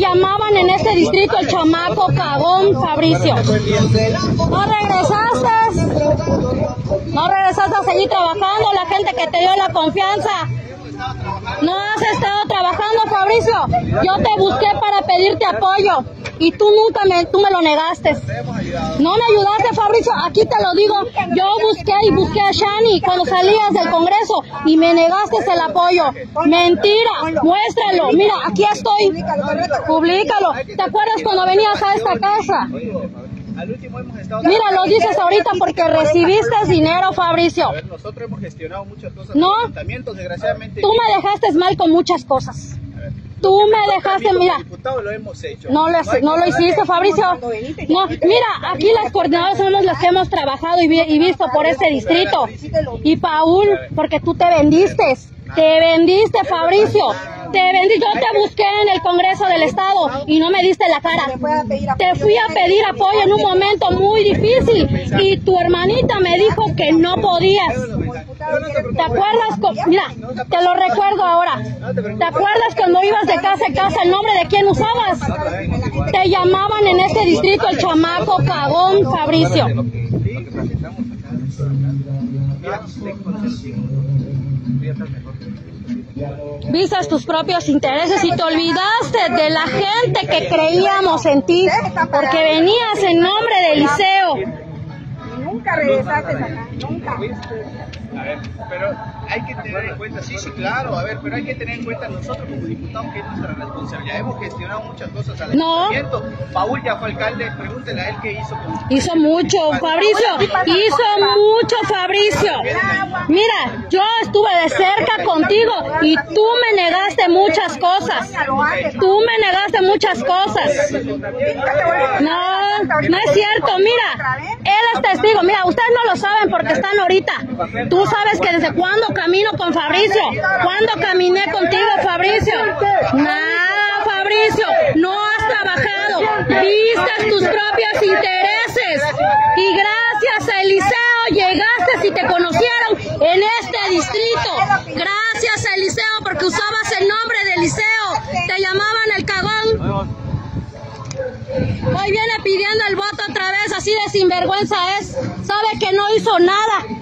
llamaban en este distrito el chamaco cagón Fabricio. No regresaste. No regresaste a seguir trabajando. La gente que te dio la confianza. No has estado trabajando, Fabricio. Yo te busqué para pedirte apoyo y tú nunca me, tú me lo negaste. No me ayudaste, Aquí te lo digo. Yo busqué y busqué a Shani cuando salías del Congreso y me negaste el apoyo. Mentira. Muéstralo. Mira, aquí estoy. Publícalo. ¿Te acuerdas cuando venías a esta casa? Mira, lo dices ahorita porque recibiste dinero, Fabricio. Nosotros hemos gestionado muchas cosas. No. Desgraciadamente. Tú me dejaste mal con muchas cosas. Tú me dejaste, mira. Diputado lo hemos hecho. No lo, no hiciste, Fabricio. No, mira, aquí las coordinadoras somos las que hemos trabajado y, vi- y visto por este distrito. Y Paul, porque tú te vendiste. Te vendiste, Fabricio. Te vendí. Yo te busqué en el Congreso del Estado y no me diste la cara. Te fui a pedir apoyo en un momento muy difícil y tu hermanita me dijo que no podías. ¿Te acuerdas? Mira, te lo recuerdo ahora. ¿Te acuerdas cuando ibas de casa a casa el nombre de quién usabas? Te llamaban en este distrito el chamaco cagón Fabricio. Visas tus propios intereses y te olvidaste de la gente que creíamos en ti, porque venías en nombre de Eliseo. Acá, nunca. A ver, pero hay que tener en cuenta, sí, sí, claro, a ver, pero hay que tener en cuenta nosotros como diputados que es nuestra responsabilidad. Hemos gestionado muchas cosas al No. ayuntamiento. Paul ya fue alcalde, pregúntele a él qué hizo con Hizo mucho, Fabricio, hizo mucho, Fabricio. Mira, yo estuve de cerca contigo y tú me negaste muchas cosas. Tú me negaste muchas cosas. No, no es cierto, mira, él es testigo, mira, ustedes no lo saben porque están ahorita. Tú sabes que desde cuándo camino con Fabricio, cuándo caminé contigo, Fabricio. Nada, Fabricio, no has trabajado, viste tus propios intereses y gracias a Eliseo llegaste y te conocieron en este distrito. Gracias a Eliseo porque usabas el nombre de Eliseo, te llamaban el cagón. Hoy viene pidiendo el voto otra vez, así de sinvergüenza es. Sabe que no hizo nada.